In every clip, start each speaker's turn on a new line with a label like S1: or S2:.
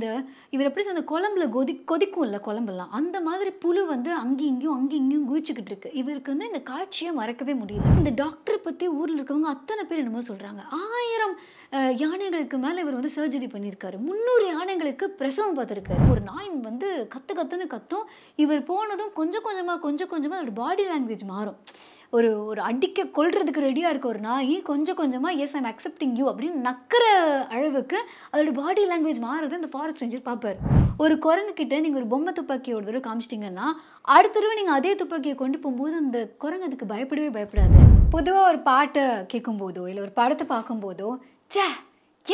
S1: இந்த இவர் எப்படி அந்த குழம்புல கொதி கொதிக்கும்ல குழம்புலாம் அந்த மாதிரி புழு வந்து அங்கேயும் இங்கேயும் அங்கேயும் இங்கேயும் குதிச்சுக்கிட்டு இருக்கு இவருக்கு வந்து இந்த காட்சியை மறக்கவே முடியல இந்த டாக்டரை பற்றி ஊரில் இருக்கவங்க அத்தனை பேர் என்னமோ சொல்கிறாங்க ஆயிரம் யானைகளுக்கு மேலே இவர் வந்து சர்ஜரி பண்ணியிருக்காரு முந்நூறு யானைகளுக்கு பிரசவம் பார்த்துருக்காரு ஒரு நாய் வந்து கற்று கத்துன்னு கத்தும் இவர் போனதும் கொஞ்சம் கொஞ்சமாக கொஞ்சம் கொஞ்சமாக அதோடய பாடி லாங்குவேஜ் மாறும் ஒரு ஒரு அடிக்க கொள்றதுக்கு ரெடியாக இருக்க ஒரு நாய் கொஞ்சம் கொஞ்சமாக எஸ் ஐம் அக்செப்டிங் யூ அப்படின்னு நக்கிற அளவுக்கு அதோட பாடி லாங்குவேஜ் மாறுறது அந்த ஃபாரஸ்ட் ரேஞ்சர் பார்ப்பார் ஒரு குரங்கு கிட்ட நீங்கள் ஒரு பொம்மை துப்பாக்கி ஒரு தடவை காமிச்சிட்டிங்கன்னா அடுத்த தடவை நீங்கள் அதே துப்பாக்கியை கொண்டு போகும்போது அந்த குரங்கு அதுக்கு பயப்படவே பயப்படாது பொதுவாக ஒரு பாட்டை கேட்கும்போதோ இல்லை ஒரு படத்தை பார்க்கும்போதோ சே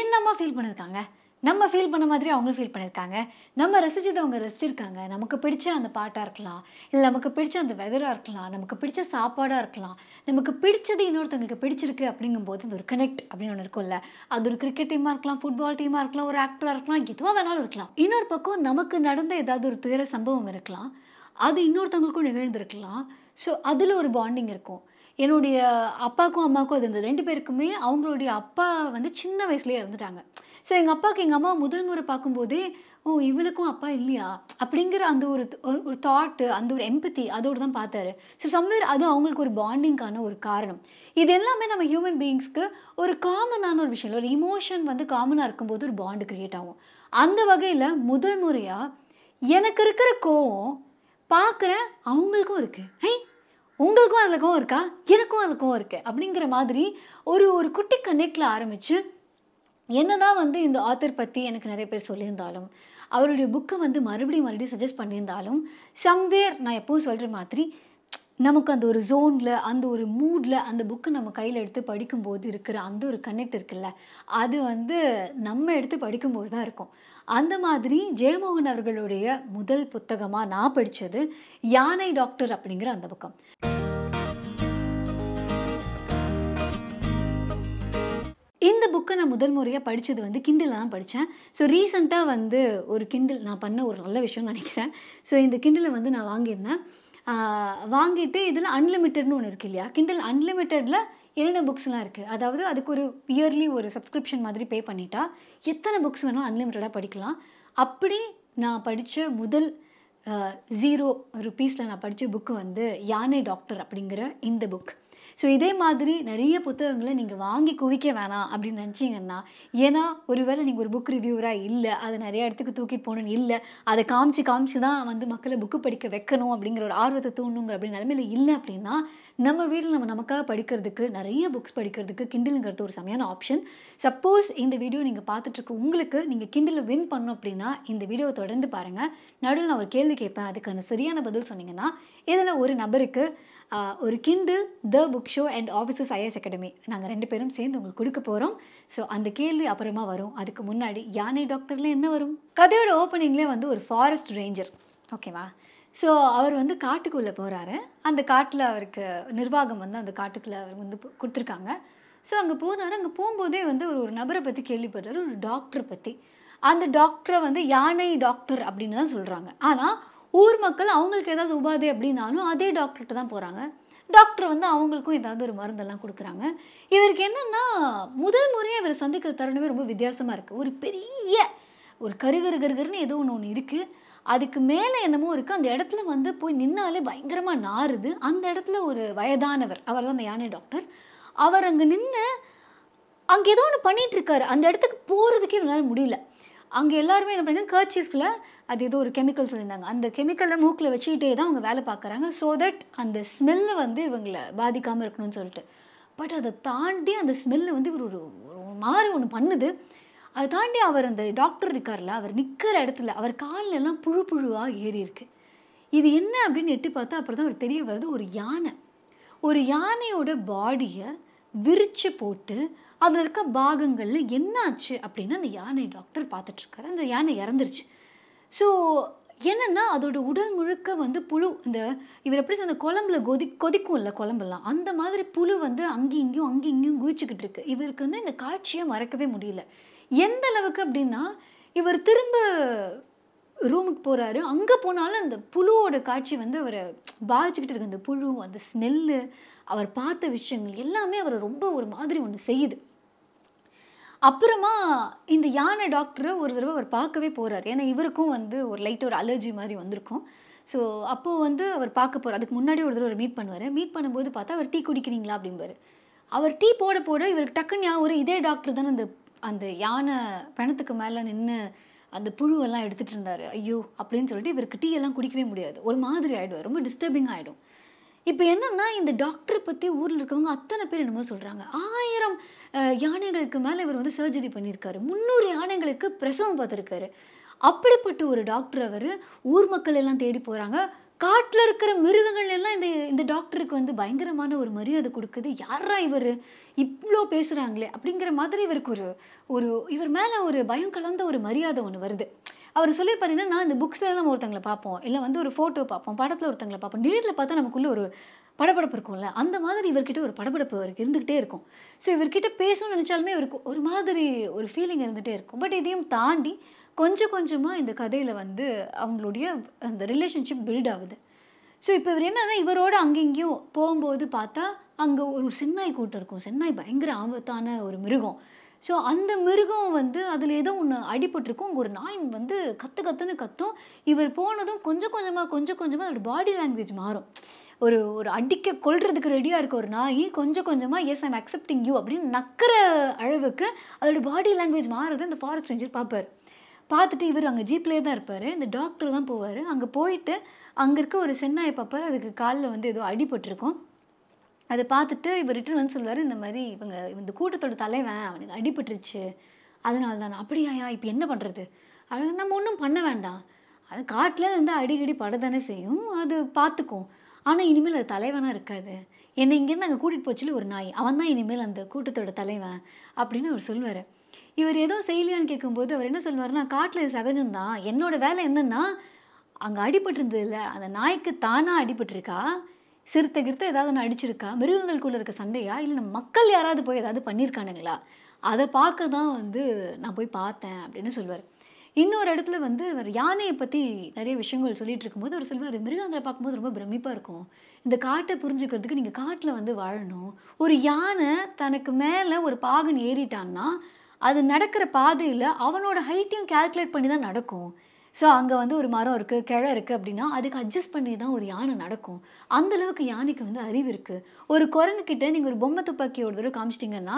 S1: என்னம்மா ஃபீல் பண்ணியிருக்காங்க நம்ம ஃபீல் பண்ண மாதிரி அவங்களும் ஃபீல் பண்ணியிருக்காங்க நம்ம ரசித்ததை அவங்க ரசிச்சிருக்காங்க நமக்கு பிடிச்ச அந்த பாட்டாக இருக்கலாம் இல்லை நமக்கு பிடிச்ச அந்த வெதராக இருக்கலாம் நமக்கு பிடிச்ச சாப்பாடாக இருக்கலாம் நமக்கு பிடிச்சது இன்னொருத்தவங்களுக்கு பிடிச்சிருக்கு அப்படிங்கும்போது அது ஒரு கனெக்ட் அப்படின்னு ஒன்று இருக்கும்ல அது ஒரு கிரிக்கெட் டீமாக இருக்கலாம் ஃபுட்பால் டீமாக இருக்கலாம் ஒரு ஆக்டராக இருக்கலாம் எதுவாக வேணாலும் இருக்கலாம் இன்னொரு பக்கம் நமக்கு நடந்த ஏதாவது ஒரு துயர சம்பவம் இருக்கலாம் அது இன்னொருத்தவங்களுக்கும் நிகழ்ந்திருக்கலாம் ஸோ அதில் ஒரு பாண்டிங் இருக்கும் என்னுடைய அப்பாவுக்கும் அம்மாவுக்கும் அது இந்த ரெண்டு பேருக்குமே அவங்களுடைய அப்பா வந்து சின்ன வயசுலேயே இருந்துட்டாங்க ஸோ எங்கள் அப்பாவுக்கு எங்கள் அம்மா முதல் முறை பார்க்கும்போதே ஓ இவளுக்கும் அப்பா இல்லையா அப்படிங்கிற அந்த ஒரு ஒரு தாட்டு அந்த ஒரு எம்பத்தி அதோடு தான் பார்த்தாரு ஸோ சம்வேர் அது அவங்களுக்கு ஒரு பாண்டிங்கான ஒரு காரணம் இது எல்லாமே நம்ம ஹியூமன் பீயிங்ஸ்க்கு ஒரு காமனான ஒரு விஷயம் ஒரு இமோஷன் வந்து காமனாக இருக்கும்போது ஒரு பாண்டு க்ரியேட் ஆகும் அந்த வகையில் முதல் முறையாக எனக்கு இருக்கிற கோவம் பார்க்குற அவங்களுக்கும் இருக்குது ஹை உங்களுக்கும் அதில் கோவம் இருக்கா எனக்கும் அதில் கோவம் இருக்குது அப்படிங்கிற மாதிரி ஒரு ஒரு குட்டி கனெக்டில் ஆரம்பித்து என்னதான் வந்து இந்த ஆத்தர் பற்றி எனக்கு நிறைய பேர் சொல்லியிருந்தாலும் அவருடைய புக்கை வந்து மறுபடியும் மறுபடியும் சஜஸ்ட் பண்ணியிருந்தாலும் சம்வேர் நான் எப்பவும் சொல்கிற மாதிரி நமக்கு அந்த ஒரு ஜோனில் அந்த ஒரு மூடில் அந்த புக்கை நம்ம கையில் எடுத்து படிக்கும்போது இருக்கிற அந்த ஒரு கனெக்ட் இருக்குல்ல அது வந்து நம்ம எடுத்து படிக்கும்போது தான் இருக்கும் அந்த மாதிரி ஜெயமோகன் அவர்களுடைய முதல் புத்தகமாக நான் படித்தது யானை டாக்டர் அப்படிங்கிற அந்த புக்கம் இந்த புக்கை நான் முதல் முறையாக படித்தது வந்து கிண்டில் தான் படித்தேன் ஸோ ரீசெண்டாக வந்து ஒரு கிண்டில் நான் பண்ண ஒரு நல்ல விஷயம்னு நினைக்கிறேன் ஸோ இந்த கிண்டில் வந்து நான் வாங்கியிருந்தேன் வாங்கிட்டு இதில் அன்லிமிட்டட்னு ஒன்று இருக்குது இல்லையா கிண்டில் அன்லிமிட்டடில் என்னென்ன புக்ஸ்லாம் இருக்குது அதாவது அதுக்கு ஒரு இயர்லி ஒரு சப்ஸ்கிரிப்ஷன் மாதிரி பே பண்ணிட்டா எத்தனை புக்ஸ் வேணாலும் அன்லிமிட்டடாக படிக்கலாம் அப்படி நான் படித்த முதல் ஜீரோ ருபீஸில் நான் படித்த புக்கு வந்து யானை டாக்டர் அப்படிங்கிற இந்த புக் ஸோ இதே மாதிரி நிறைய புத்தகங்களை நீங்கள் வாங்கி குவிக்க வேணாம் அப்படின்னு நினச்சிங்கன்னா ஏன்னா ஒருவேளை நீங்கள் ஒரு புக் ரிவ்யூவராக இல்லை அதை நிறைய இடத்துக்கு தூக்கிட்டு போகணும் இல்லை அதை காமிச்சு காமிச்சு தான் வந்து மக்களை புக்கு படிக்க வைக்கணும் அப்படிங்கிற ஒரு ஆர்வத்தை தூண்டுங்கிற அப்படி நிலமையில இல்லை அப்படின்னா நம்ம வீட்டில் நம்ம நமக்காக படிக்கிறதுக்கு நிறைய புக்ஸ் படிக்கிறதுக்கு கிண்டிலுங்கிறது ஒரு சமையான ஆப்ஷன் சப்போஸ் இந்த வீடியோ நீங்கள் இருக்க உங்களுக்கு நீங்கள் கிண்டில் வின் பண்ணணும் அப்படின்னா இந்த வீடியோவை தொடர்ந்து பாருங்கள் நடுவில் நான் ஒரு கேள்வி கேட்பேன் அதுக்கான சரியான பதில் சொன்னீங்கன்னா இதில் ஒரு நபருக்கு ஒரு கிண்டு the book show and offices IS academy நாங்கள் ரெண்டு பேரும் சேர்ந்து உங்களுக்கு கொடுக்க போகிறோம் ஸோ அந்த கேள்வி அப்புறமா வரும் அதுக்கு முன்னாடி யானை டாக்டர்லேயே என்ன வரும் கதையோட ஓப்பனிங்லேயே வந்து ஒரு ஃபாரஸ்ட் ரேஞ்சர் ஓகேவா ஸோ அவர் வந்து காட்டுக்குள்ளே போகிறாரு அந்த காட்டில் அவருக்கு நிர்வாகம் வந்து அந்த காட்டுக்குள்ளே அவர் வந்து கொடுத்துருக்காங்க ஸோ அங்கே போகிறாரு அங்கே போகும்போதே வந்து ஒரு ஒரு நபரை பற்றி கேள்விப்படுறாரு ஒரு டாக்டரை பற்றி அந்த டாக்டரை வந்து யானை டாக்டர் அப்படின்னு தான் சொல்கிறாங்க ஆனால் ஊர் மக்கள் அவங்களுக்கு ஏதாவது உபாதை அப்படின்னாலும் அதே டாக்டர்கிட்ட தான் போகிறாங்க டாக்டர் வந்து அவங்களுக்கும் ஏதாவது ஒரு மருந்தெல்லாம் கொடுக்குறாங்க இவருக்கு என்னென்னா முதல் முறையாக இவர் சந்திக்கிற தருணமே ரொம்ப வித்தியாசமாக இருக்குது ஒரு பெரிய ஒரு கருகரு கருகருன்னு ஏதோ ஒன்று ஒன்று இருக்குது அதுக்கு மேலே என்னமோ இருக்குது அந்த இடத்துல வந்து போய் நின்னாலே பயங்கரமாக நாறுது அந்த இடத்துல ஒரு வயதானவர் அவர் தான் அந்த யானை டாக்டர் அவர் அங்கே நின்று அங்கே ஏதோ ஒன்று பண்ணிகிட்ருக்காரு அந்த இடத்துக்கு போகிறதுக்கே இவனால் முடியல அங்கே எல்லாருமே என்ன பண்ணியிருந்தாங்க கர்ச்சிஃபில் அது ஏதோ ஒரு கெமிக்கல் சொல்லியிருந்தாங்க அந்த கெமிக்கலை மூக்கில் வச்சுக்கிட்டே தான் அவங்க வேலை பார்க்குறாங்க ஸோ தட் அந்த ஸ்மெல்லு வந்து இவங்களை பாதிக்காமல் இருக்கணும்னு சொல்லிட்டு பட் அதை தாண்டி அந்த ஸ்மெல்லு வந்து இவர் ஒரு மாறு ஒன்று பண்ணுது அதை தாண்டி அவர் அந்த டாக்டர் இருக்கார்ல அவர் நிற்கிற இடத்துல அவர் காலிலெல்லாம் புழு புழுவாக ஏறி இருக்கு இது என்ன அப்படின்னு எட்டி பார்த்தா அப்புறம் தான் அவர் தெரிய வருது ஒரு யானை ஒரு யானையோட பாடியை விரித்து போட்டு அதில் இருக்க பாகங்களில் என்னாச்சு அப்படின்னு அந்த யானை டாக்டர் பார்த்துட்ருக்காரு அந்த யானை இறந்துருச்சு ஸோ என்னென்னா அதோட உடல் முழுக்க வந்து புழு இந்த இவர் எப்படி அந்த குழம்புல கொதி கொதிக்கும் இல்லை குழம்புலாம் அந்த மாதிரி புழு வந்து அங்கேயும் இங்கேயும் அங்கேயும் இங்கேயும் குதிச்சுக்கிட்டு இருக்கு இவருக்கு வந்து இந்த காட்சியை மறக்கவே முடியல எந்த அளவுக்கு அப்படின்னா இவர் திரும்ப ரூமுக்கு போகிறாரு அங்கே போனாலும் அந்த புழுவோட காட்சி வந்து அவரை பாதிச்சுக்கிட்டு இருக்கு அந்த புழு அந்த ஸ்மெல்லு அவர் பார்த்த விஷயங்கள் எல்லாமே அவரை ரொம்ப ஒரு மாதிரி ஒன்று செய்யுது அப்புறமா இந்த யானை டாக்டரை ஒரு தடவை அவர் பார்க்கவே போகிறார் ஏன்னா இவருக்கும் வந்து ஒரு லைட்டாக ஒரு அலர்ஜி மாதிரி வந்திருக்கும் ஸோ அப்போது வந்து அவர் பார்க்க போகிறார் அதுக்கு முன்னாடி ஒரு தடவை மீட் பண்ணுவார் மீட் பண்ணும்போது பார்த்தா அவர் டீ குடிக்கிறீங்களா அப்படிம்பாரு அவர் டீ போட போட இவருக்கு டக்குன்னு ஒரு இதே டாக்டர் தானே அந்த அந்த யானை பிணத்துக்கு மேலே நின்று அந்த புழுவெல்லாம் எடுத்துகிட்டு இருந்தார் ஐயோ அப்படின்னு சொல்லிட்டு இவருக்கு டீ எல்லாம் குடிக்கவே முடியாது ஒரு மாதிரி ஆகிடும் ரொம்ப டிஸ்டர்பிங் ஆகிடும் இப்போ என்னென்னா இந்த டாக்டரை பற்றி ஊரில் இருக்கவங்க அத்தனை பேர் என்னமோ சொல்கிறாங்க ஆயிரம் யானைகளுக்கு மேலே இவர் வந்து சர்ஜரி பண்ணியிருக்காரு முந்நூறு யானைகளுக்கு பிரசவம் பார்த்துருக்காரு அப்படிப்பட்ட ஒரு டாக்டர் அவர் ஊர் மக்கள் எல்லாம் தேடி போகிறாங்க காட்டில் இருக்கிற மிருகங்கள் எல்லாம் இந்த இந்த டாக்டருக்கு வந்து பயங்கரமான ஒரு மரியாதை கொடுக்குது யாரா இவர் இவ்வளோ பேசுகிறாங்களே அப்படிங்கிற மாதிரி இவருக்கு ஒரு ஒரு இவர் மேலே ஒரு பயம் கலந்த ஒரு மரியாதை ஒன்று வருது அவர் சொல்லியிருப்பாருன்னா நான் இந்த புக்ஸ்லாம் ஒருத்தங்களை பார்ப்போம் இல்லை வந்து ஒரு ஃபோட்டோ பார்ப்போம் படத்தில் ஒருத்தங்களை பார்ப்போம் நேரில் பார்த்தா நமக்குள்ளே ஒரு படபடப்பு இருக்கும்ல அந்த மாதிரி இவர்கிட்ட ஒரு படபடப்பு இவருக்கு இருந்துக்கிட்டே இருக்கும் ஸோ இவர்கிட்ட பேசணும்னு நினச்சாலுமே இவருக்கு ஒரு மாதிரி ஒரு ஃபீலிங் இருந்துகிட்டே இருக்கும் பட் இதையும் தாண்டி கொஞ்சம் கொஞ்சமாக இந்த கதையில் வந்து அவங்களுடைய அந்த ரிலேஷன்ஷிப் பில்ட் ஆகுது ஸோ இப்போ இவர் என்னன்னா இவரோட அங்கெங்கேயும் போகும்போது பார்த்தா அங்கே ஒரு சென்னாய் கூட்டம் இருக்கும் சென்னாய் பயங்கர ஆபத்தான ஒரு மிருகம் ஸோ அந்த மிருகம் வந்து அதில் ஏதோ ஒன்று அடிபட்டிருக்கும் ஒரு நாய் வந்து கற்று கத்துன்னு கத்தும் இவர் போனதும் கொஞ்சம் கொஞ்சமாக கொஞ்சம் கொஞ்சமாக அதோட பாடி லாங்குவேஜ் மாறும் ஒரு ஒரு அடிக்க கொள்றதுக்கு ரெடியாக இருக்க ஒரு நாய் கொஞ்சம் கொஞ்சமாக எஸ் ஐம் அக்செப்டிங் யூ அப்படின்னு நக்கிற அளவுக்கு அதோட பாடி லாங்குவேஜ் மாறுறது அந்த ஃபாரஸ்ட் ரேஞ்சர் பார்ப்பார் பார்த்துட்டு இவர் அங்கே ஜீப்லேயே தான் இருப்பார் இந்த டாக்டர் தான் போவார் அங்கே போயிட்டு அங்கே இருக்க ஒரு சென்னாயை பார்ப்பார் அதுக்கு காலில் வந்து ஏதோ அடிபட்டிருக்கும் அதை பார்த்துட்டு இவர் ரிட்டர்ன் வந்து சொல்லுவார் இந்த மாதிரி இவங்க இந்த கூட்டத்தோட தலைவன் அவனுக்கு அடிபட்டுருச்சு அதனால தானே அப்படியாயா இப்போ என்ன பண்ணுறது அது நம்ம ஒன்றும் பண்ண வேண்டாம் அது காட்டில் இருந்தால் அடிக்கடி பட தானே செய்யும் அது பார்த்துக்கும் ஆனால் இனிமேல் அது தலைவனாக இருக்காது என்னை இங்கேருந்து அங்கே கூட்டிகிட்டு போச்சுல ஒரு நாய் அவன் தான் இனிமேல் அந்த கூட்டத்தோட தலைவன் அப்படின்னு அவர் சொல்லுவார் இவர் ஏதோ செய்யலையான்னு கேட்கும்போது அவர் என்ன சொல்லுவார்னா காட்டில் இது சகஜம்தான் என்னோடய வேலை என்னென்னா அங்கே இல்லை அந்த நாய்க்கு தானாக அடிபட்டிருக்கா சிறுத்தை கிறுத்த ஏதாவது ஒன்று அடிச்சிருக்கா மிருகங்களுக்குள்ளே இருக்க சண்டையா இல்லை மக்கள் யாராவது போய் ஏதாவது பண்ணியிருக்கானுங்களா அதை பார்க்க தான் வந்து நான் போய் பார்த்தேன் அப்படின்னு சொல்லுவார் இன்னொரு இடத்துல வந்து அவர் யானையை பற்றி நிறைய விஷயங்கள் சொல்லிகிட்டு இருக்கும்போது அவர் சொல்வார் மிருகங்களை பார்க்கும்போது ரொம்ப பிரமிப்பாக இருக்கும் இந்த காட்டை புரிஞ்சுக்கிறதுக்கு நீங்கள் காட்டில் வந்து வாழணும் ஒரு யானை தனக்கு மேலே ஒரு பாகன் ஏறிட்டான்னா அது நடக்கிற பாதையில் அவனோட ஹைட்டையும் கால்குலேட் பண்ணி தான் நடக்கும் ஸோ அங்கே வந்து ஒரு மரம் இருக்குது கிழ இருக்குது அப்படின்னா அதுக்கு அட்ஜஸ்ட் பண்ணி தான் ஒரு யானை நடக்கும் அந்தளவுக்கு யானைக்கு வந்து அறிவு இருக்குது ஒரு குரங்குக்கிட்ட நீங்கள் ஒரு பொம்மை துப்பாக்கி ஒரு தடவை காமிச்சிட்டிங்கன்னா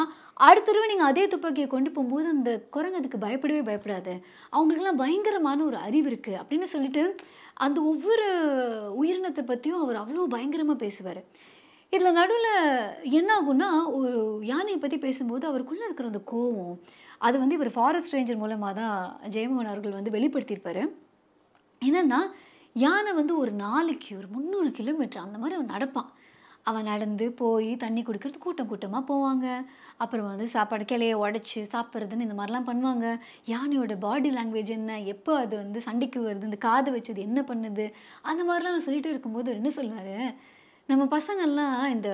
S1: அடுத்த தடவை நீங்கள் அதே துப்பாக்கியை கொண்டு போகும்போது அந்த குரங்கு அதுக்கு பயப்படவே பயப்படாது அவங்களுக்குலாம் பயங்கரமான ஒரு அறிவு இருக்குது அப்படின்னு சொல்லிட்டு அந்த ஒவ்வொரு உயிரினத்தை பற்றியும் அவர் அவ்வளோ பயங்கரமாக பேசுவார் இதில் நடுவில் என்ன ஆகும்னா ஒரு யானையை பற்றி பேசும்போது அவருக்குள்ளே இருக்கிற அந்த கோவம் அது வந்து இவர் ஃபாரஸ்ட் ரேஞ்சர் மூலமாக தான் ஜெயமோகன் அவர்கள் வந்து வெளிப்படுத்தியிருப்பார் என்னென்னா யானை வந்து ஒரு நாளைக்கு ஒரு முந்நூறு கிலோமீட்டர் அந்த மாதிரி அவன் நடப்பான் அவன் நடந்து போய் தண்ணி குடிக்கிறது கூட்டம் கூட்டமாக போவாங்க அப்புறம் வந்து சாப்பாடு கிளையை உடச்சி சாப்பிட்றதுன்னு இந்த மாதிரிலாம் பண்ணுவாங்க யானையோட பாடி லாங்குவேஜ் என்ன எப்போ அது வந்து சண்டைக்கு வருது இந்த காது வச்சது என்ன பண்ணுது அந்த மாதிரிலாம் சொல்லிகிட்டே இருக்கும்போது என்ன சொல்வார் நம்ம பசங்கள்லாம் இந்த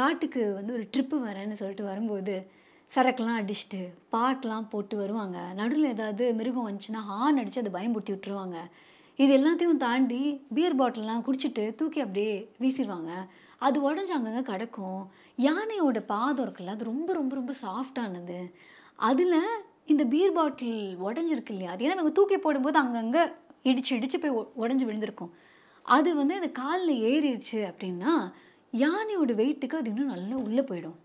S1: காட்டுக்கு வந்து ஒரு ட்ரிப்பு வரேன்னு சொல்லிட்டு வரும்போது சரக்குலாம் அடிச்சுட்டு பாட்டெலாம் போட்டு வருவாங்க நடுவில் ஏதாவது மிருகம் வந்துச்சுன்னா ஆண் அடித்து அதை பயன்படுத்தி விட்டுருவாங்க இது எல்லாத்தையும் தாண்டி பியர் பாட்டிலெலாம் குடிச்சிட்டு தூக்கி அப்படியே வீசிடுவாங்க அது உடஞ்சு அங்கங்கே கிடக்கும் யானையோட பாதம் இருக்குல்ல அது ரொம்ப ரொம்ப ரொம்ப சாஃப்டானது அதில் இந்த பீர் பாட்டில் உடஞ்சிருக்கு இல்லையா அது ஏன்னா நாங்கள் தூக்கி போடும்போது அங்கங்கே இடிச்சு இடித்து போய் உடஞ்சி விழுந்திருக்கும் அது வந்து அந்த காலில் ஏறிடுச்சு அப்படின்னா யானையோட வெயிட்டுக்கு அது இன்னும் நல்லா உள்ளே போயிடும்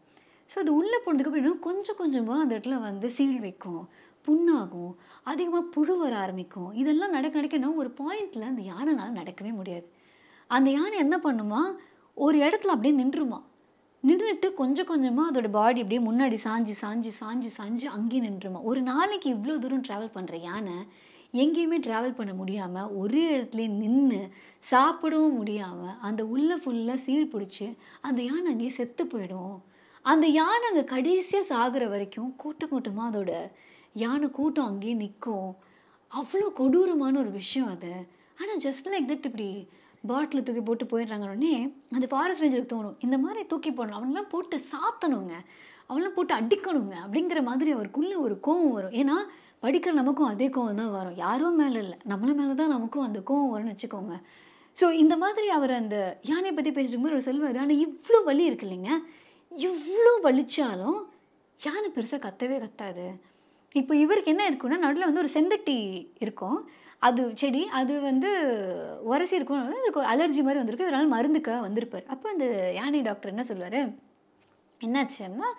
S1: ஸோ அது உள்ளே போனதுக்கப்புறம் கொஞ்சம் கொஞ்சமாக அந்த இடத்துல வந்து சீல் வைக்கும் புண்ணாகும் அதிகமாக புழு வர ஆரம்பிக்கும் இதெல்லாம் நடக்க நடக்கணும் ஒரு பாயிண்டில் அந்த யானைனால நடக்கவே முடியாது அந்த யானை என்ன பண்ணுமா ஒரு இடத்துல அப்படியே நின்றுமா நின்றுட்டு கொஞ்சம் கொஞ்சமாக அதோட பாடி அப்படியே முன்னாடி சாஞ்சு சாஞ்சு சாஞ்சு சாஞ்சு அங்கேயே நின்றுமா ஒரு நாளைக்கு இவ்வளோ தூரம் ட்ராவல் பண்ணுற யானை எங்கேயுமே ட்ராவல் பண்ண முடியாமல் ஒரே இடத்துலேயே நின்று சாப்பிடவும் முடியாமல் அந்த உள்ளே ஃபுல்லாக சீல் பிடிச்சி அந்த யானை அங்கேயே செத்து போயிடும் அந்த யானை அங்கே கடைசியாக சாகிற வரைக்கும் கூட்டம் கூட்டமாக அதோட யானை கூட்டம் அங்கேயே நிற்கும் அவ்வளோ கொடூரமான ஒரு விஷயம் அது ஆனால் ஜஸ்ட் லைக் தட் இப்படி பாட்டில் தூக்கி போட்டு போயிடுறாங்கன்னே அந்த ஃபாரஸ்ட் ரேஞ்சருக்கு தோணும் இந்த மாதிரி தூக்கி போடணும் அவனெலாம் போட்டு சாத்தணுங்க அவனெலாம் போட்டு அடிக்கணுங்க அப்படிங்கிற மாதிரி அவருக்குள்ளே ஒரு கோவம் வரும் ஏன்னா படிக்கிற நமக்கும் அதே கோவம் தான் வரும் யாரும் மேலே இல்லை நம்மளை மேலே தான் நமக்கும் அந்த கோவம் வரும்னு வச்சுக்கோங்க ஸோ இந்த மாதிரி அவர் அந்த யானையை பற்றி பேசிட்டு போது ஒரு சொல்வார் ஆனால் இவ்வளோ வலி இருக்கு இல்லைங்க இவ்வளோ வலிச்சாலும் யானை பெருசாக கத்தவே கத்தாது இப்போ இவருக்கு என்ன இருக்குன்னா நடுவில் வந்து ஒரு செந்தட்டி இருக்கும் அது செடி அது வந்து உரசி இருக்கும் இவருக்கு ஒரு அலர்ஜி மாதிரி வந்திருக்கு இதனால் மருந்துக்க வந்திருப்பார் அப்போ அந்த யானை டாக்டர் என்ன சொல்லுவார் என்னாச்சுன்னா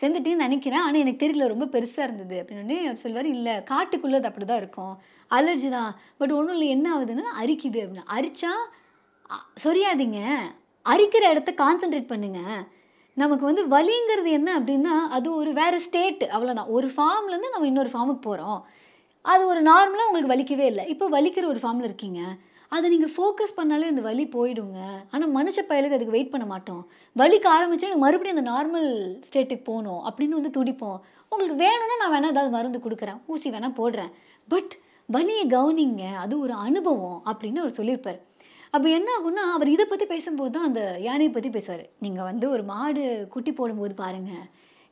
S1: செந்துட்டின்னு நினைக்கிறேன் ஆனால் எனக்கு தெரியல ரொம்ப பெருசாக இருந்தது அப்படின்னு அவர் சொல்வார் இல்லை காட்டுக்குள்ளே அது அப்படி தான் இருக்கும் அலர்ஜி தான் பட் ஒன்றும் இல்லை என்ன ஆகுதுன்னா அரிக்குது அப்படின்னு அரிச்சா சொரியாதீங்க அரிக்கிற இடத்த கான்சென்ட்ரேட் பண்ணுங்கள் நமக்கு வந்து வலிங்கிறது என்ன அப்படின்னா அது ஒரு வேறு ஸ்டேட் அவ்வளோதான் ஒரு ஃபார்ம்லேருந்து நம்ம இன்னொரு ஃபார்முக்கு போகிறோம் அது ஒரு நார்மலாக உங்களுக்கு வலிக்கவே இல்லை இப்போ வலிக்கிற ஒரு ஃபார்மில் இருக்கீங்க அதை நீங்கள் ஃபோக்கஸ் பண்ணாலே அந்த வலி போயிடுங்க ஆனால் மனுஷ பயலுக்கு அதுக்கு வெயிட் பண்ண மாட்டோம் வலிக்க ஆரம்பிச்சு எனக்கு மறுபடியும் அந்த நார்மல் ஸ்டேட்டுக்கு போகணும் அப்படின்னு வந்து துடிப்போம் உங்களுக்கு வேணும்னா நான் வேணால் ஏதாவது மருந்து கொடுக்குறேன் ஊசி வேணால் போடுறேன் பட் வலியை கவனிங்க அது ஒரு அனுபவம் அப்படின்னு அவர் சொல்லியிருப்பார் அப்போ என்ன ஆகும்னா அவர் இதை பற்றி பேசும்போது தான் அந்த யானையை பற்றி பேசுவார் நீங்கள் வந்து ஒரு மாடு குட்டி போடும்போது பாருங்கள்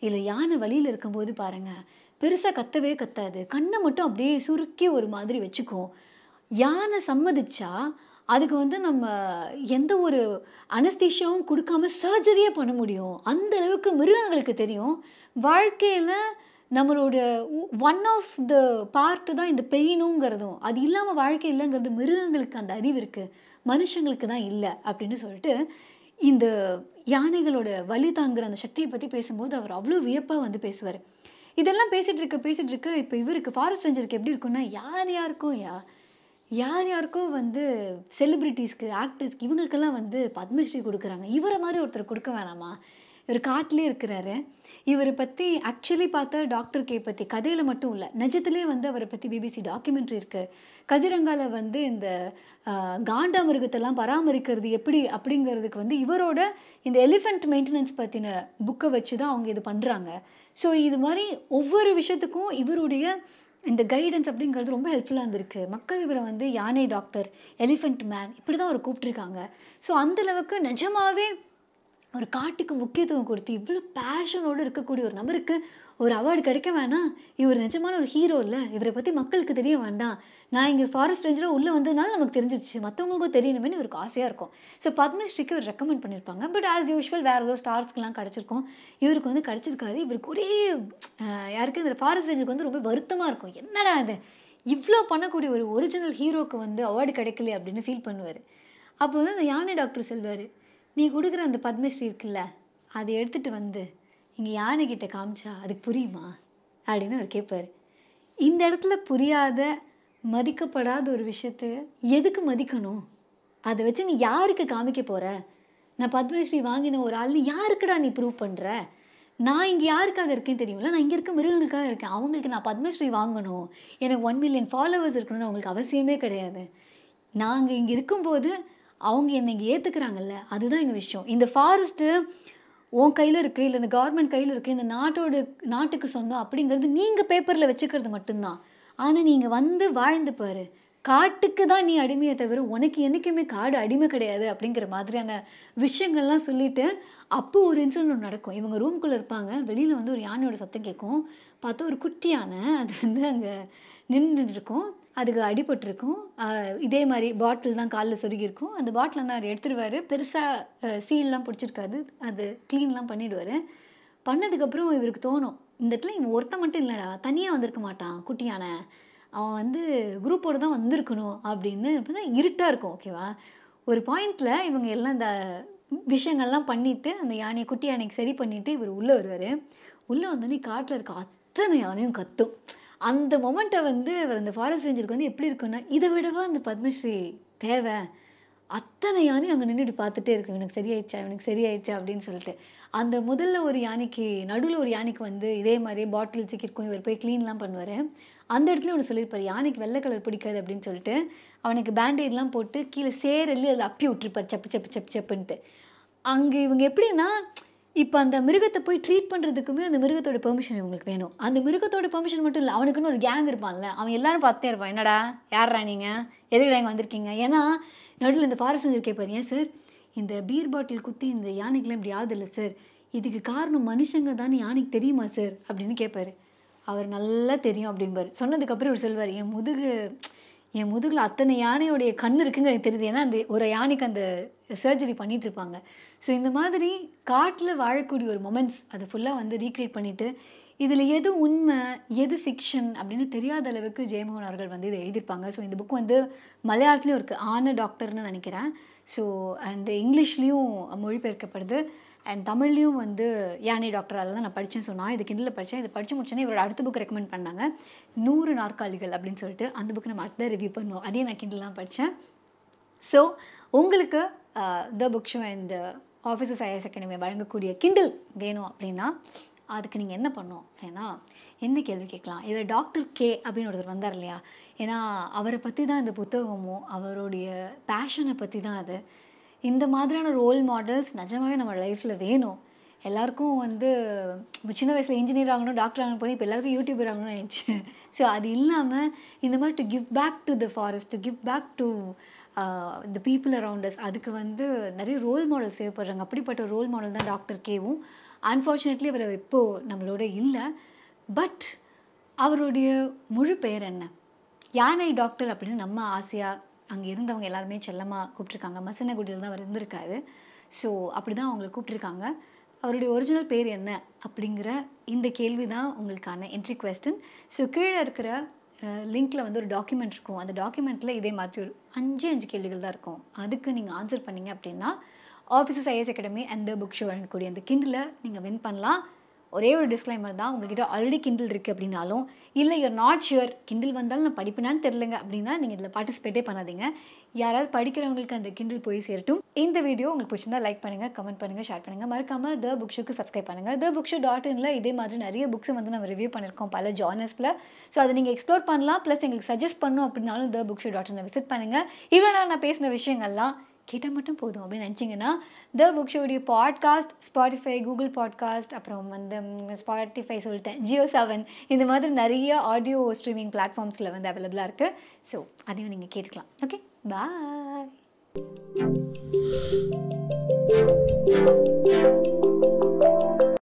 S1: இல்லை யானை வழியில் இருக்கும்போது பாருங்கள் பெருசாக கத்தவே கத்தாது கண்ணை மட்டும் அப்படியே சுருக்கி ஒரு மாதிரி வச்சுக்கும் யானை சம்மதிச்சா அதுக்கு வந்து நம்ம எந்த ஒரு அனஸ்தீஷியாவும் கொடுக்காம சர்ஜரியே பண்ண முடியும் அந்த அளவுக்கு மிருகங்களுக்கு தெரியும் வாழ்க்கையில் நம்மளோட ஒன் ஆஃப் த பார்ட்டு தான் இந்த பெயினுங்கிறதும் அது இல்லாமல் வாழ்க்கை இல்லைங்கிறது மிருகங்களுக்கு அந்த அறிவு இருக்குது மனுஷங்களுக்கு தான் இல்லை அப்படின்னு சொல்லிட்டு இந்த யானைகளோட வலி தாங்குற அந்த சக்தியை பற்றி பேசும்போது அவர் அவ்வளோ வியப்பாக வந்து பேசுவார் இதெல்லாம் பேசிகிட்டு இருக்க பேசிகிட்டு இருக்க இப்போ இவருக்கு ஃபாரஸ்ட் ரேஞ்சருக்கு எப்படி இருக்குன்னா யார் யாருக்கும் யா யார் யாருக்கோ வந்து செலிப்ரிட்டிஸ்க்கு ஆக்டர்ஸ்க்கு இவங்களுக்கெல்லாம் வந்து பத்மஸ்ரீ கொடுக்குறாங்க இவரை மாதிரி ஒருத்தர் கொடுக்க வேணாமா இவர் காட்டிலே இருக்கிறாரு இவரை பற்றி ஆக்சுவலி பார்த்தா டாக்டர் கே பற்றி கதையில் மட்டும் இல்லை நிஜத்துலேயே வந்து அவரை பற்றி பிபிசி டாக்குமெண்ட்ரி இருக்குது கதிரங்காவில் வந்து இந்த காண்டா மிருகத்தெல்லாம் பராமரிக்கிறது எப்படி அப்படிங்கிறதுக்கு வந்து இவரோட இந்த எலிஃபெண்ட் மெயின்டெனன்ஸ் பற்றின புக்கை வச்சு தான் அவங்க இது பண்ணுறாங்க ஸோ இது மாதிரி ஒவ்வொரு விஷயத்துக்கும் இவருடைய இந்த கைடன்ஸ் அப்படிங்கிறது ரொம்ப ஹெல்ப்ஃபுல்லாக இருந்திருக்கு மக்கள் இவரை வந்து யானை டாக்டர் எலிஃபெண்ட் மேன் இப்படி தான் அவர் கூப்பிட்ருக்காங்க ஸோ அந்தளவுக்கு நிஜமாகவே ஒரு காட்டுக்கு முக்கியத்துவம் கொடுத்து இவ்வளோ பேஷனோடு இருக்கக்கூடிய ஒரு நபருக்கு ஒரு அவார்டு கிடைக்க வேணாம் இவர் நிஜமான ஒரு ஹீரோ இல்லை இவரை பற்றி மக்களுக்கு தெரிய வேண்டாம் நான் இங்கே ஃபாரஸ்ட் ரேஞ்சராக உள்ளே வந்ததுனால நமக்கு தெரிஞ்சிச்சு மற்றவங்களுக்கும் தெரியணுமே இவருக்கு ஆசையாக இருக்கும் ஸோ பத்மஸ்ரீக்கு இவர் ரெக்கமெண்ட் பண்ணியிருப்பாங்க பட் ஆஸ் யூஷுவல் வேறு ஏதோ ஸ்டார்ஸ்க்கெலாம் கிடச்சிருக்கும் இவருக்கு வந்து கிடச்சிருக்காரு இவருக்கு ஒரே யாருக்கு இந்த ஃபாரஸ்ட் ரேஞ்சருக்கு வந்து ரொம்ப வருத்தமாக இருக்கும் என்னடா அது இவ்வளோ பண்ணக்கூடிய ஒரு ஒரிஜினல் ஹீரோக்கு வந்து அவார்டு கிடைக்கல அப்படின்னு ஃபீல் பண்ணுவார் அப்போ வந்து அந்த யானை டாக்டர் செல்வார் நீ கொடுக்குற அந்த பத்மஸ்ரீ இருக்குல்ல அதை எடுத்துகிட்டு வந்து இங்கே யானைக்கிட்ட காமிச்சா அதுக்கு புரியுமா அப்படின்னு அவர் கேட்பார் இந்த இடத்துல புரியாத மதிக்கப்படாத ஒரு விஷயத்த எதுக்கு மதிக்கணும் அதை வச்சு நீ யாருக்கு காமிக்க போகிற நான் பத்மஸ்ரீ வாங்கின ஒரு ஆள் யாருக்குடா நீ ப்ரூவ் பண்ணுற நான் இங்கே யாருக்காக இருக்கேன்னு தெரியும்ல நான் இங்கே இருக்க மிருகங்களுக்காக இருக்கேன் அவங்களுக்கு நான் பத்மஸ்ரீ வாங்கணும் எனக்கு ஒன் மில்லியன் ஃபாலோவர்ஸ் இருக்கணும்னு அவங்களுக்கு அவசியமே கிடையாது நாங்கள் இங்கே இருக்கும்போது அவங்க என்னை இங்கே ஏற்றுக்கிறாங்கல்ல அதுதான் எங்கள் விஷயம் இந்த ஃபாரஸ்ட்டு உன் கையில் இருக்குது இல்லை இந்த கவர்மெண்ட் கையில் இருக்குது இந்த நாட்டோட நாட்டுக்கு சொந்தம் அப்படிங்கிறது நீங்கள் பேப்பரில் வச்சுக்கிறது மட்டும்தான் ஆனால் நீங்கள் வந்து வாழ்ந்து பாரு காட்டுக்கு தான் நீ அடிமையை தவிர உனக்கு என்றைக்குமே காடு அடிமை கிடையாது அப்படிங்கிற மாதிரியான விஷயங்கள்லாம் சொல்லிவிட்டு அப்போது ஒரு இன்சிடென்ட் ஒன்று நடக்கும் இவங்க ரூம்குள்ளே இருப்பாங்க வெளியில் வந்து ஒரு யானையோட சத்தம் கேட்கும் பார்த்தா ஒரு குட்டி யானை அது வந்து அங்கே நின்று இருக்கும் அதுக்கு அடிபட்டிருக்கும் இதே மாதிரி பாட்டில் தான் காலில் சொருகியிருக்கும் அந்த பாட்டில் நான் எடுத்துருவார் பெருசாக சீல்லாம் பிடிச்சிருக்காது அது க்ளீன்லாம் பண்ணிவிடுவார் பண்ணதுக்கப்புறம் இவருக்கு தோணும் இந்த இடத்துல இவன் ஒருத்தன் மட்டும் இல்லைடா தனியாக வந்திருக்க மாட்டான் குட்டியான அவன் வந்து குரூப்போடு தான் வந்திருக்கணும் அப்படின்னு இப்போ தான் இருட்டாக இருக்கும் ஓகேவா ஒரு பாயிண்டில் இவங்க எல்லாம் இந்த விஷயங்கள்லாம் பண்ணிவிட்டு அந்த யானையை குட்டி யானைக்கு சரி பண்ணிவிட்டு இவர் உள்ளே வருவார் உள்ளே வந்தோடனே காட்டில் இருக்க அத்தனை யானையும் கத்தும் அந்த மொமெண்ட்டை வந்து அவர் அந்த ஃபாரஸ்ட் ரேஞ்சருக்கு வந்து எப்படி இருக்குன்னா இதை விடவா அந்த பத்மஸ்ரீ தேவை அத்தனை யானை அங்கே நின்று பார்த்துட்டே இருக்கும் எனக்கு சரியாயிடுச்சா எனக்கு சரியாயிடுச்சா அப்படின்னு சொல்லிட்டு அந்த முதல்ல ஒரு யானைக்கு நடுவில் ஒரு யானைக்கு வந்து இதே மாதிரி பாட்டில் சிக்கிருக்கும் இவர் போய் க்ளீன்லாம் பண்ணுவார் அந்த இடத்துல அவனு சொல்லியிருப்பார் யானைக்கு வெள்ளை கலர் பிடிக்காது அப்படின்னு சொல்லிட்டு அவனுக்கு பேண்டேட்லாம் போட்டு கீழே சேரல்லி அதில் அப்பி விட்டுருப்பார் சப்பு சப்பு சப்பு சப்புன்ட்டு அங்கே இவங்க எப்படின்னா இப்போ அந்த மிருகத்தை போய் ட்ரீட் பண்ணுறதுக்குமே அந்த மிருகத்தோட பெர்மிஷன் இவங்களுக்கு வேணும் அந்த மிருகத்தோட பெர்மிஷன் மட்டும் இல்லை அவனுக்குன்னு ஒரு கேங் இருப்பான்ல அவன் எல்லாரும் பார்த்தே இருப்பான் என்னடா யாரா நீங்கள் எதுக்குடா இங்கே வந்திருக்கீங்க ஏன்னா நடுவில் இந்த ஃபாரஸ்ட் வந்திருக்கே பாரு ஏன் சார் இந்த பீர் பாட்டில் குத்தி இந்த யானைக்கெலாம் இப்படி ஆகுது இல்லை சார் இதுக்கு காரணம் மனுஷங்க தான் யானைக்கு தெரியுமா சார் அப்படின்னு கேட்பார் அவர் நல்லா தெரியும் அப்படிம்பார் சொன்னதுக்கப்புறம் இவர் சொல்வார் என் முதுகு என் முதுகில் அத்தனை யானையுடைய கண் இருக்குங்க எனக்கு தெரியுது ஏன்னா அந்த ஒரு யானைக்கு அந்த சர்ஜரி பண்ணிகிட்ருப்பாங்க ஸோ இந்த மாதிரி காட்டில் வாழக்கூடிய ஒரு மொமெண்ட்ஸ் அதை ஃபுல்லாக வந்து ரீக்ரியேட் பண்ணிவிட்டு இதில் எது உண்மை எது ஃபிக்ஷன் அப்படின்னு தெரியாத அளவுக்கு ஜெயமோகன் அவர்கள் வந்து இதை எழுதியிருப்பாங்க ஸோ இந்த புக் வந்து மலையாளத்துலேயும் இருக்குது ஆன டாக்டர்னு நினைக்கிறேன் ஸோ அண்ட் இங்கிலீஷ்லேயும் மொழிபெயர்க்கப்படுது அண்ட் தமிழ்லேயும் வந்து யானை டாக்டர் அதெல்லாம் நான் படித்தேன் சொன்னால் இது கிண்டலில் படித்தேன் இதை படித்து முடிச்சோன்னே இவரோட அடுத்த புக் ரெக்கமெண்ட் பண்ணாங்க நூறு நாற்காலிகள் அப்படின்னு சொல்லிட்டு அந்த புக்கு நம்ம அடுத்த ரிவ்யூ பண்ணுவோம் அதையும் நான் தான் படித்தேன் ஸோ உங்களுக்கு the book show and offices IS academy வழங்கக்கூடிய கிண்டில் வேணும் அப்படின்னா அதுக்கு நீங்கள் என்ன பண்ணும் அப்படின்னா என்ன கேள்வி கேட்கலாம் இதில் டாக்டர் கே அப்படின்னு ஒருத்தர் வந்தார் இல்லையா ஏன்னா அவரை பற்றி தான் இந்த புத்தகமும் அவருடைய பேஷனை பற்றி தான் அது இந்த மாதிரியான ரோல் மாடல்ஸ் நிஜமாகவே நம்ம லைஃப்பில் வேணும் எல்லாருக்கும் வந்து சின்ன வயசில் இன்ஜினியர் ஆகணும் டாக்டர் ஆகணும் போய் இப்போ எல்லாருக்கும் யூடியூபர் ஆகணும்னு ஆயிடுச்சு ஸோ அது இல்லாமல் இந்த மாதிரி to give back to the forest to give back to இந்த பீப்புள் அரவுண்டர்ஸ் அதுக்கு வந்து நிறைய ரோல் மாடல் தேவைப்படுறாங்க அப்படிப்பட்ட ரோல் மாடல் தான் டாக்டர் கேவும் அன்ஃபார்ச்சுனேட்லி அவர் இப்போது நம்மளோட இல்லை பட் அவருடைய முழு பெயர் என்ன யானை டாக்டர் அப்படின்னு நம்ம ஆசையாக அங்கே இருந்தவங்க எல்லாருமே செல்லமாக கூப்பிட்ருக்காங்க மசனகுடியில் தான் அவர் இருந்திருக்காரு ஸோ அப்படி தான் அவங்களை கூப்பிட்ருக்காங்க அவருடைய ஒரிஜினல் பேர் என்ன அப்படிங்கிற இந்த கேள்வி தான் உங்களுக்கான என்ட்ரி கொஸ்டின் ஸோ கீழே இருக்கிற லிங்க்கில் வந்து ஒரு டாக்குமெண்ட் இருக்கும் அந்த டாக்குமெண்ட்டில் இதே மாதிரி ஒரு அஞ்சு அஞ்சு கேள்விகள் தான் இருக்கும் அதுக்கு நீங்கள் ஆன்சர் பண்ணிங்க அப்படின்னா ஆஃபீஸஸ் ஐஎஸ் அகாடமி அந்த புக் ஷோ வழங்கக்கூடிய அந்த கிண்டில் நீங்கள் வின் பண்ணலாம் ஒரே ஒரு டிஸ்க்ளைமர் தான் உங்ககிட்ட ஆல்ரெடி கிண்டில் இருக்குது அப்படின்னாலும் இல்லை யூர் நாட் ஷுர் கிண்டில் வந்தாலும் நான் படிப்பேனான்னு தெரிலங்க அப்படின்னா நீங்கள் இதில் பார்ட்டிசிபேட்டே பண்ணாதீங்க யாராவது படிக்கிறவங்களுக்கு அந்த கிண்டில் போய் சேரட்டும் இந்த வீடியோ உங்களுக்கு பிடிச்சிருந்தா லைக் பண்ணுங்கள் கமெண்ட் பண்ணுங்கள் ஷேர் பண்ணுங்கள் மறக்காமல் த புக் ஷோக்கு சப்ஸ்கிரைப் பண்ணுங்கள் த புக் ஷோ டாட் இனில் இதே மாதிரி நிறைய புக்ஸை வந்து நம்ம ரிவ்யூ பண்ணியிருக்கோம் பல ஜானர்ஸில் ஸோ அதை நீங்கள் எக்ஸ்ப்ளோர் பண்ணலாம் ப்ளஸ் எங்களுக்கு சஜஸ்ட் பண்ணணும் அப்படின்னாலும் த புக் ஷோ டாட் இனை விசிட் பண்ணுங்கள் இவ்வளோ நான் பேசின விஷயங்கள்லாம் கேட்டால் மட்டும் போதும் அப்படின்னு நினச்சிங்கன்னா த புக் ஷோடைய பாட்காஸ்ட் ஸ்பாட்டிஃபை கூகுள் பாட்காஸ்ட் அப்புறம் வந்து ஸ்பாட்டிஃபை சொல்லிட்டேன் ஜியோ செவன் இந்த மாதிரி நிறைய ஆடியோ ஸ்ட்ரீமிங் பிளாட்ஃபார்ம்ஸில் வந்து அவைலபிளாக இருக்குது ஸோ அதையும் நீங்கள் கேட்டுக்கலாம் ஓகே பாய்